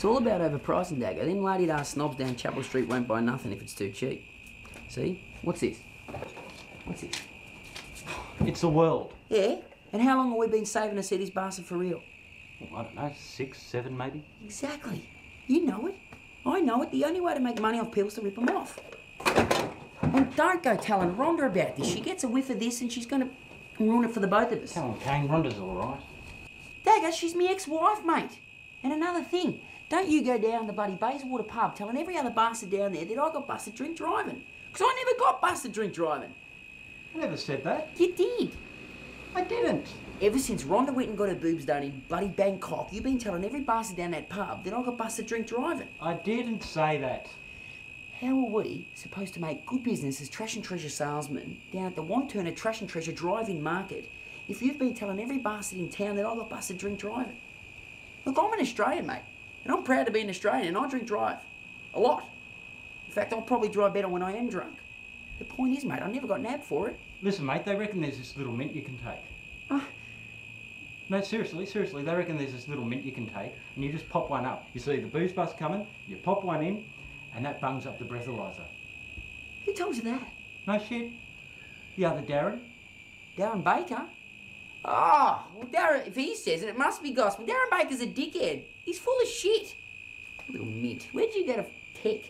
It's all about overpricing, Dagger. Them lady ass snobs down Chapel Street won't buy nothing if it's too cheap. See? What's this? What's this? It's the world. Yeah? And how long have we been saving to see this bastard for real? I don't know, six, seven maybe? Exactly. You know it. I know it. The only way to make money off people is to rip them off. And don't go telling Rhonda about this. She gets a whiff of this and she's going to ruin it for the both of us. Come on, Kane, Rhonda's all right. Dagger, she's my ex-wife, mate. And another thing, don't you go down the bloody Bayswater pub telling every other bastard down there that I got busted drink driving. Because I never got busted drink driving. I never said that. You did. I didn't. Ever since Rhonda went and got her boobs done in bloody Bangkok, you've been telling every bastard down that pub that I got busted drink driving. I didn't say that. How are we supposed to make good business as trash and treasure salesmen down at the Wantirna Trash and Treasure Drive-In Market if you've been telling every bastard in town that I got busted drink driving? Look, I'm an Australian, mate, and I'm proud to be an Australian, and I drink drive. A lot. In fact, I'll probably drive better when I am drunk. The point is, mate, I never got nabbed for it. Listen, mate, they reckon there's this little mint you can take. Ah. No, seriously, seriously, they reckon there's this little mint you can take, and you just pop one up. You see the booze bus coming, you pop one in, and that bungs up the breathalyzer. Who told you that? No shit. The other Darren. Darren Baker? Oh, well, Darren, if he says it, it must be gospel. Darren Baker's a dickhead. He's full of shit. Little mint. Where'd you get a tech?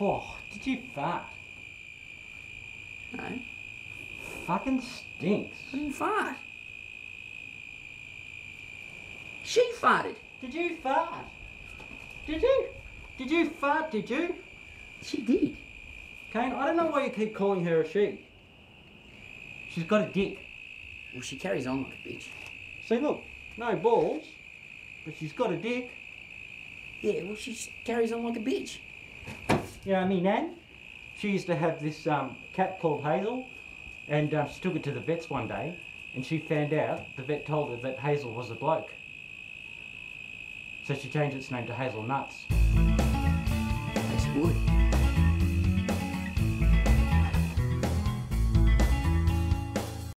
Oh, did you fart? No, Fucking stinks. I didn't fart. She farted. Did you fart? Did you? Did you fart, did you? She did. Kane, I don't know why you keep calling her a she. She's got a dick. Well, she carries on like a bitch. See, look, no balls, but she's got a dick. Yeah, well, she carries on like a bitch. You know, me nan, she used to have this um, cat called Hazel, and uh, she took it to the vets one day, and she found out the vet told her that Hazel was a bloke. So she changed its name to Hazel Nuts. Yes, it would.